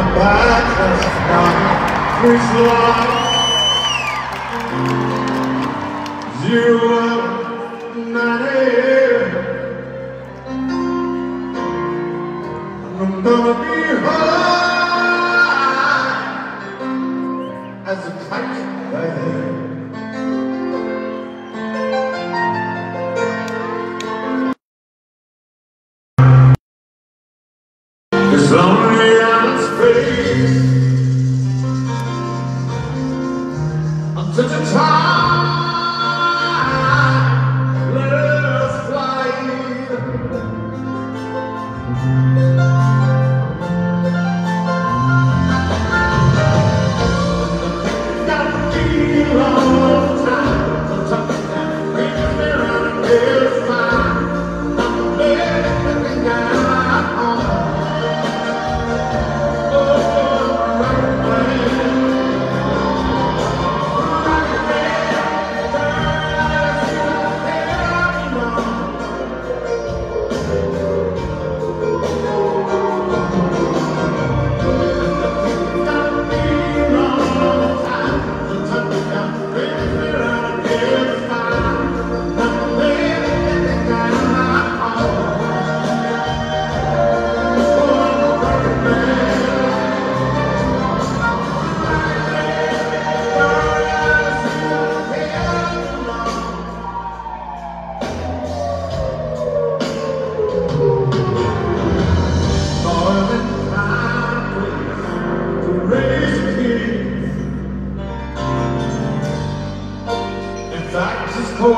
the back of my first life. Zero out nine. I'm gonna be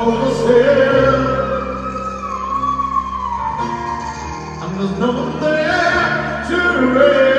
I'm just not there to raise.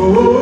Oh.